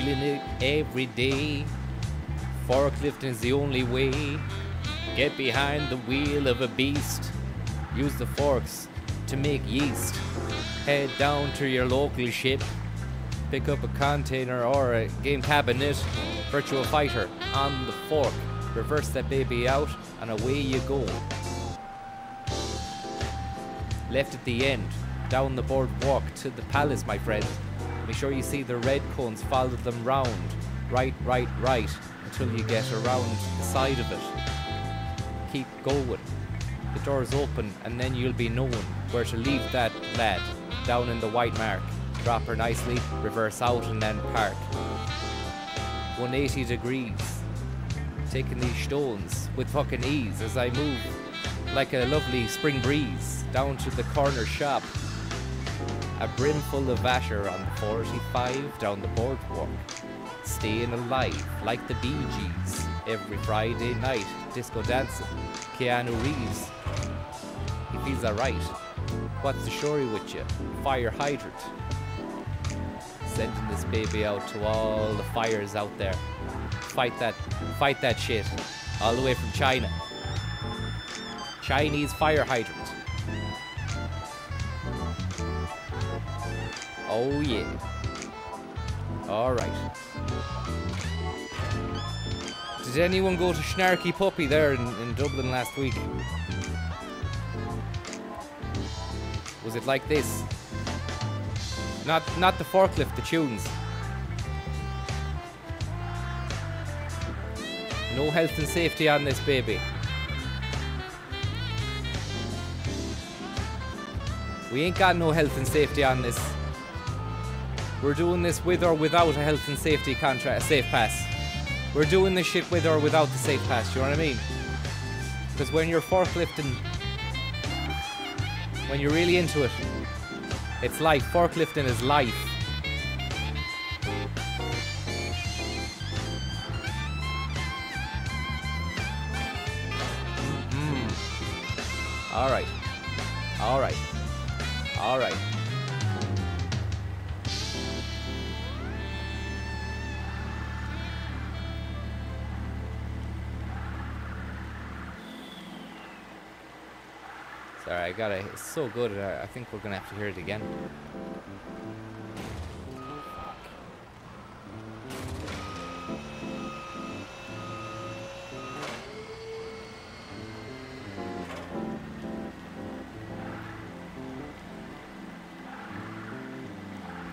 feeling it every day. Forklifting is the only way. Get behind the wheel of a beast. Use the forks to make yeast. Head down to your local ship. Pick up a container or a game cabinet. Virtua Fighter on the fork. Reverse that baby out and away you go. Left at the end, down the boardwalk to the palace, my friend. Make sure you see the red cones, follow them round. Right, right, right, until you get around the side of it. Keep going. The door's open, and then you'll be known where to leave that lad down in the white mark. Drop her nicely, reverse out, and then park. 180 degrees. Taking these stones with fucking ease as I move like a lovely spring breeze down to the corner shop. A brimful of Asha on 45 down the boardwalk. Staying alive like the Bee Gees. Every Friday night, disco dancing. Keanu Reeves. He feels alright. What's the story with you? Fire hydrant. Sending this baby out to all the fires out there. Fight that, fight that shit. All the way from China. Chinese fire hydrant. Oh yeah. Alright. Did anyone go to Snarky Puppy there in, in Dublin last week? Was it like this? Not not the forklift, the tunes. No health and safety on this baby. We ain't got no health and safety on this. We're doing this with or without a health and safety contract, a safe pass. We're doing this shit with or without the safe pass, you know what I mean? Because when you're forklifting, when you're really into it, it's life. Forklifting is life. Mm. All right. All right. All right. Sorry, I gotta. It's so good. I, I think we're gonna have to hear it again.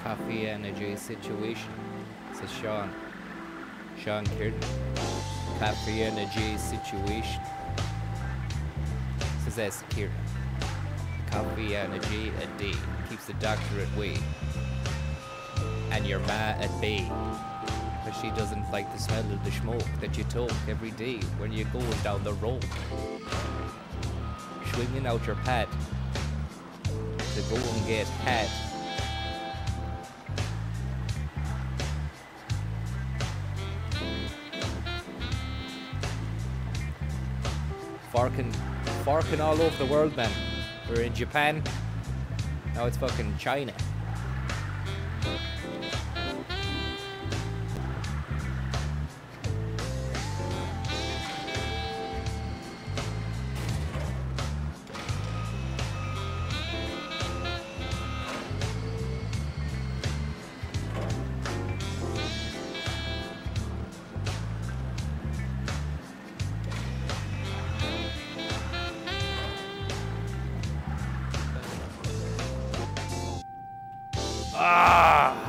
Coffee energy situation, says Sean. Sean Kiernan. Coffee energy situation. Says. Kieran. Coffee energy a day keeps the doctor at way. And your ma at bay. But she doesn't like the smell of the smoke that you toke every day when you're going down the road. Swinging out your pad to go and get had. Farking, farking all over the world, man. We're in Japan. Now it's fucking China. Ah!